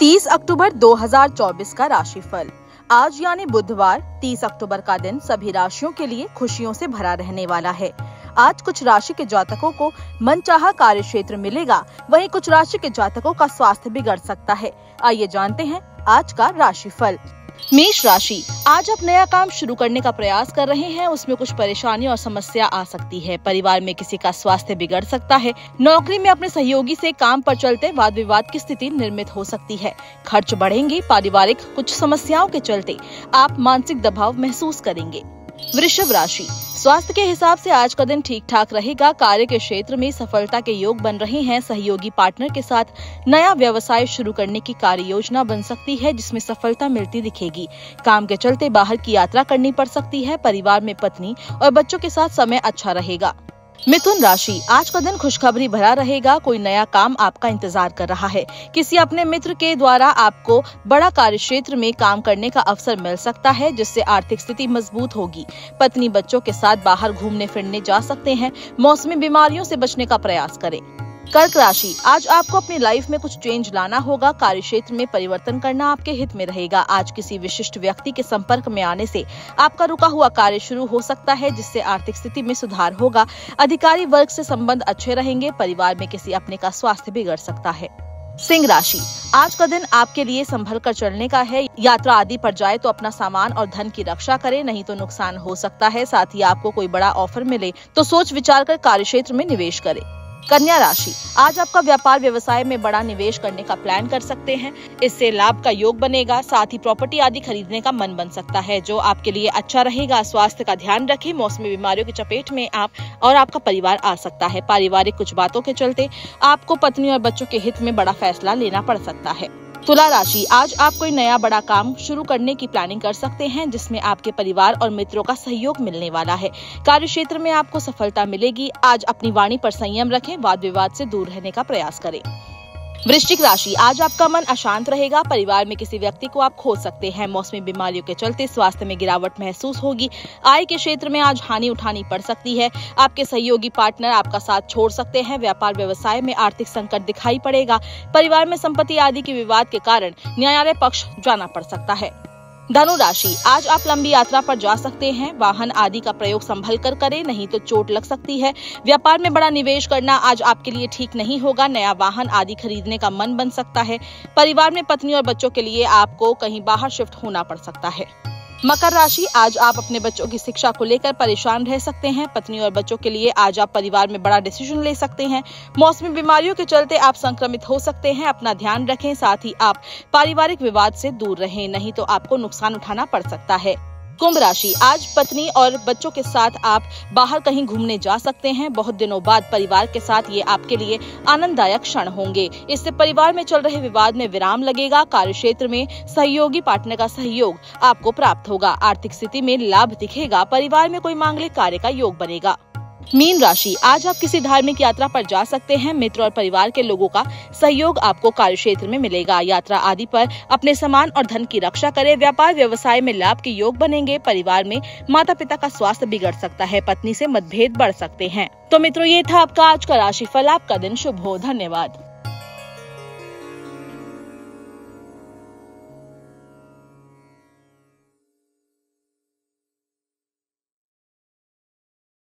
30 अक्टूबर 2024 का राशिफल। आज यानी बुधवार 30 अक्टूबर का दिन सभी राशियों के लिए खुशियों से भरा रहने वाला है। आज कुछ राशि के जातकों को मनचाहा कार्य क्षेत्र मिलेगा, वहीं कुछ राशि के जातकों का स्वास्थ्य बिगड़ सकता है। आइए जानते हैं आज का राशिफल। मेष राशि, आज आप नया काम शुरू करने का प्रयास कर रहे हैं, उसमें कुछ परेशानी और समस्या आ सकती है। परिवार में किसी का स्वास्थ्य बिगड़ सकता है। नौकरी में अपने सहयोगी से काम पर चलते वाद विवाद की स्थिति निर्मित हो सकती है। खर्च बढ़ेंगे, पारिवारिक कुछ समस्याओं के चलते आप मानसिक दबाव महसूस करेंगे। वृषभ राशि। स्वास्थ्य के हिसाब से आज का दिन ठीक ठाक रहेगा। कार्य के क्षेत्र में सफलता के योग बन रहे हैं। सहयोगी पार्टनर के साथ नया व्यवसाय शुरू करने की कार्य योजना बन सकती है, जिसमें सफलता मिलती दिखेगी। काम के चलते बाहर की यात्रा करनी पड़ सकती है। परिवार में पत्नी और बच्चों के साथ समय अच्छा रहेगा। मिथुन राशि, आज का दिन खुशखबरी भरा रहेगा, कोई नया काम आपका इंतज़ार कर रहा है। किसी अपने मित्र के द्वारा आपको बड़ा कार्य क्षेत्र में काम करने का अवसर मिल सकता है, जिससे आर्थिक स्थिति मज़बूत होगी। पत्नी बच्चों के साथ बाहर घूमने फिरने जा सकते हैं, मौसमी बीमारियों से बचने का प्रयास करें। कर्क राशि। आज आपको अपनी लाइफ में कुछ चेंज लाना होगा। कार्य क्षेत्र में परिवर्तन करना आपके हित में रहेगा। आज किसी विशिष्ट व्यक्ति के संपर्क में आने से आपका रुका हुआ कार्य शुरू हो सकता है, जिससे आर्थिक स्थिति में सुधार होगा। अधिकारी वर्ग से संबंध अच्छे रहेंगे। परिवार में किसी अपने का स्वास्थ्य बिगड़ सकता है। सिंह राशि। आज का दिन आपके लिए संभल कर चलने का है। यात्रा आदि पर जाए तो अपना सामान और धन की रक्षा करें, नहीं तो नुकसान हो सकता है। साथ ही आपको कोई बड़ा ऑफ़र मिले तो सोच विचार कर कार्य क्षेत्र में निवेश करें। कन्या राशि। आज आपका व्यापार व्यवसाय में बड़ा निवेश करने का प्लान कर सकते हैं। इससे लाभ का योग बनेगा, साथ ही प्रॉपर्टी आदि खरीदने का मन बन सकता है, जो आपके लिए अच्छा रहेगा। स्वास्थ्य का ध्यान रखें, मौसमी बीमारियों की चपेट में आप और आपका परिवार आ सकता है। पारिवारिक कुछ बातों के चलते आपको पत्नी और बच्चों के हित में बड़ा फैसला लेना पड़ सकता है। तुला राशि, आज आप कोई नया बड़ा काम शुरू करने की प्लानिंग कर सकते हैं, जिसमें आपके परिवार और मित्रों का सहयोग मिलने वाला है। कार्य क्षेत्र में आपको सफलता मिलेगी। आज अपनी वाणी पर संयम रखें वाद विवाद से दूर रहने का प्रयास करें। वृश्चिक राशि, आज आपका मन अशांत रहेगा, परिवार में किसी व्यक्ति को आप खो सकते हैं। मौसमी बीमारियों के चलते स्वास्थ्य में गिरावट महसूस होगी। आय के क्षेत्र में आज हानि उठानी पड़ सकती है। आपके सहयोगी पार्टनर आपका साथ छोड़ सकते हैं। व्यापार, व्यवसाय में आर्थिक संकट दिखाई पड़ेगा। परिवार में संपत्ति आदि के विवाद के कारण न्यायालय पक्ष जाना पड़ सकता है। धनु राशि, आज आप लंबी यात्रा पर जा सकते हैं। वाहन आदि का प्रयोग संभल कर करें, नहीं तो चोट लग सकती है। व्यापार में बड़ा निवेश करना आज आपके लिए ठीक नहीं होगा। नया वाहन आदि खरीदने का मन बन सकता है। परिवार में पत्नी और बच्चों के लिए आपको कहीं बाहर शिफ्ट होना पड़ सकता है। मकर राशि, आज आप अपने बच्चों की शिक्षा को लेकर परेशान रह सकते हैं। पत्नी और बच्चों के लिए आज आप परिवार में बड़ा डिसीज़न ले सकते हैं। मौसमी बीमारियों के चलते आप संक्रमित हो सकते हैं। अपना ध्यान रखें, साथ ही आप पारिवारिक विवाद से दूर रहें, नहीं तो आपको नुकसान उठाना पड़ सकता है। कुंभ राशि। आज पत्नी और बच्चों के साथ आप बाहर कहीं घूमने जा सकते हैं। बहुत दिनों बाद परिवार के साथ ये आपके लिए आनंददायक क्षण होंगे। इससे परिवार में चल रहे विवाद में विराम लगेगा। कार्य क्षेत्र में सहयोगी पार्टनर का सहयोग आपको प्राप्त होगा। आर्थिक स्थिति में लाभ दिखेगा। परिवार में कोई मांगलिक कार्य का योग बनेगा। मीन राशि। आज आप किसी धार्मिक यात्रा पर जा सकते हैं। मित्र और परिवार के लोगों का सहयोग आपको कार्य क्षेत्र में मिलेगा। यात्रा आदि पर अपने सामान और धन की रक्षा करें। व्यापार, व्यवसाय में लाभ के योग बनेंगे। परिवार में माता पिता का स्वास्थ्य बिगड़ सकता है। पत्नी से मतभेद बढ़ सकते हैं। तो मित्रों, ये था आपका आज का राशिफल। आपका दिन शुभ हो। धन्यवाद।